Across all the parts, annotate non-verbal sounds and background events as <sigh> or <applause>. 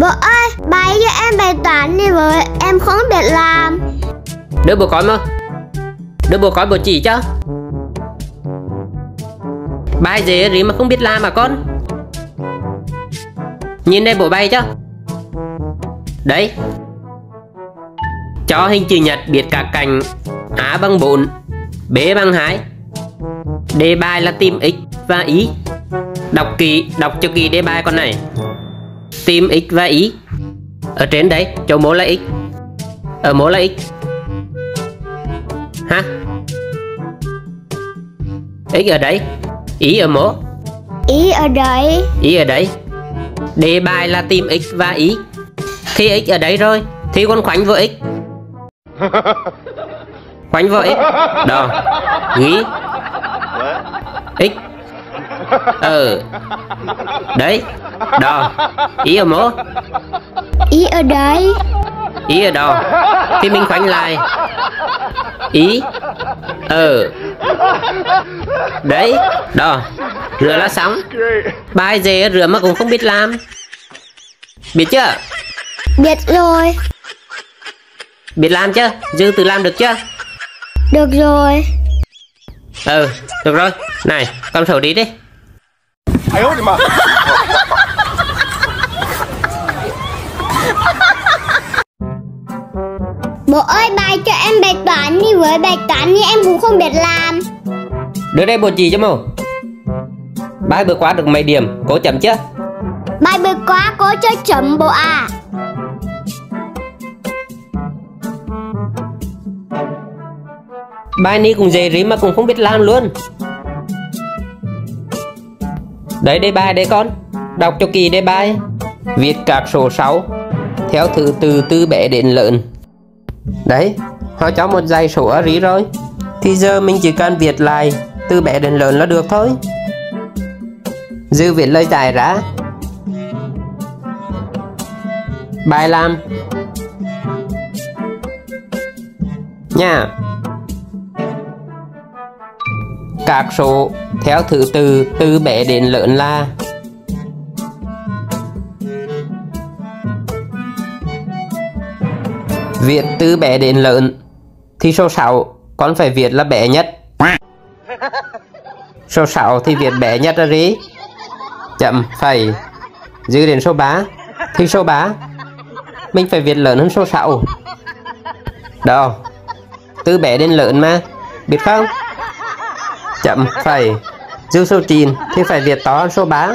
Bố ơi, bài cho em bài toán đi bố, em không biết làm. Đưa bố coi mà. Đưa bố coi bố chỉ cho. Bài gì gì mà không biết làm mà con? Nhìn đây bố bay cho. Đấy. Cho hình chữ nhật biết các cạnh A bằng 4 B bằng 2 Đề bài là tìm x và y. Đọc kỹ, đọc cho kỹ đề bài con này. Tìm x và y. Ở trên đấy, chỗ mố là x. Ở mố là x. Ha? X ở đấy Y ở mố. Ý ở đấy Y ở đấy Đề bài là tìm x và y. Thì x ở đấy rồi Thì con khoanh vô x. <laughs> Khoanh vô x. Đó. Ghi X Ờ Đấy. Đó Ý ở mố. Ý ở đấy. Ý ở đó Thì mình khoanh lại. Ý. Ờ Đấy. Đó Rửa là xong. Bài gì rửa mà cũng không biết làm. Biết chưa? Biết rồi. Biết làm chưa? Dư tự làm được chưa? Được rồi. Ừ. Được rồi. Này Con thử đi đi 哎呦我的妈！ Bố ơi, bài cho em bài toán đi với bài toán thì em cũng không biết làm Đưa đây bố chỉ cho màu Bài vừa qua được mấy điểm Cố chấm chưa Bài vừa quá cố cho chấm bố à Bài này cũng dễ rí mà cũng không biết làm luôn Đấy đề bài đấy con. Đọc cho kỳ đề bài. Viết các số 6 Theo thứ từ từ bé đến lớn Đấy, Họ cho một dãy số ở rí rồi. Thì giờ mình chỉ cần viết lại Từ bé đến lớn là được thôi. Dư viết lời giải ra. Bài làm. Nha các số theo thứ tự từ bé đến lớn là Viết từ bé đến lớn thì số 6 con phải viết là bé nhất. <laughs> Số 6 thì viết bé nhất là gì? Chậm phải dư đến số 3 thì số 3 mình phải viết lớn hơn số 6. Đó. Từ bé đến lớn mà, biết không? Chậm, phải dư số 9 thì phải viết to số 3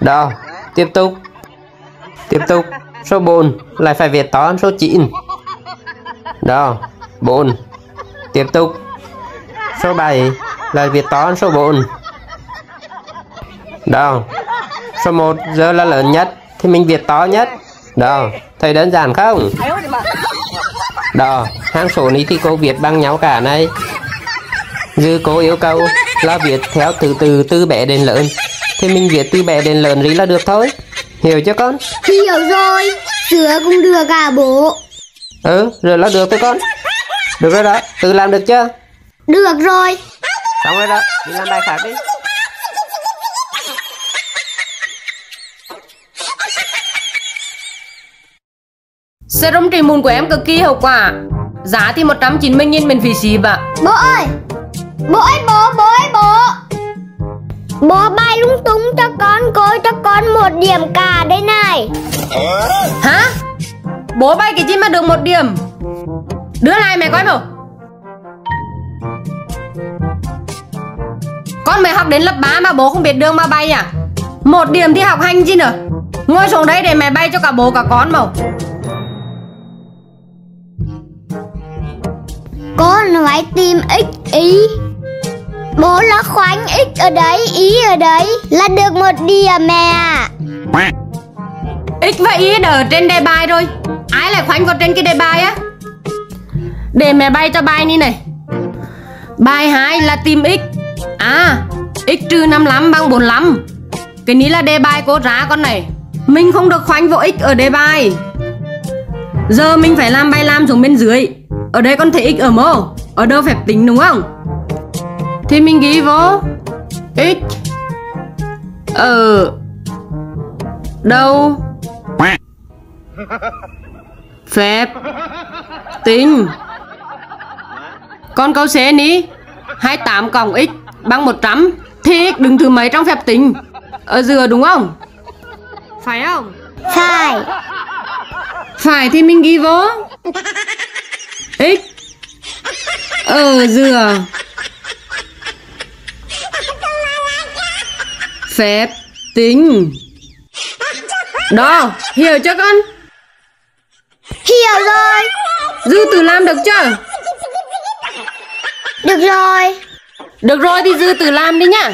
đó, tiếp tục. Tiếp tục, số 4 lại phải viết to số 9 đó 4 tiếp tục. Số 7 lại viết to số 4 đó, số 1 giờ là lớn nhất thì mình viết to nhất. Đó, thấy đơn giản không? Đó hàng số này thì cô viết bằng nhau cả này. Dư cô yêu cầu là viết theo từ từ từ bé đến lớn. Thì mình viết từ bé đến lớn đi là được thôi. Hiểu chưa con? Hiểu rồi. Sửa cũng được à bố? Ừ, rồi là được thôi con. Được rồi đó, tự làm được chưa? Được rồi. Xong rồi đó, đi làm bài khác đi. Serum trị mụn của em cực kỳ hiệu quả. Giá thì 190 nghìn mình phí ship ạ. Bố ơi Bố ơi bố, bố ơi bố Bố bay lung tung cho con Cô cho con một điểm cả đây này. Hả? Bố bay cái gì mà được một điểm. Đưa lại mẹ coi nào Con mới học đến lớp 3 mà bố không biết đường mà bay à? Một điểm thì học hành gì nữa. Ngồi xuống đây để mẹ bay cho cả bố cả con màu Con phải tìm x y Bố nó khoánh x ở đấy, ý ở đấy. Là được một điểm mẹ. À X và Y ở trên đề bài rồi. Ai lại khoanh vào trên cái đề bài á? Để mẹ bay cho bài ní này. Bài 2 là tìm X À X trừ 55 bằng 45 Cái ní là đề bài cô ra con này. Mình không được khoanh vào X ở đề bài. Giờ mình phải làm bài làm xuống bên dưới. Ở đây con thấy X ở mô Ở đâu phép tính đúng không? Thì mình ghi vô. X. Ở Đâu? Phép. Tính. Con câu C ní. 28 cộng x bằng 100 Thì x đừng thứ mấy trong phép tính? Ở dừa đúng không? Phải không? Phải. Phải thì mình ghi vô. X. Ở dừa Phép tính Đó, hiểu chưa con? Hiểu rồi Dư từ làm được chưa? Được rồi Được rồi thì dư từ làm đi nhá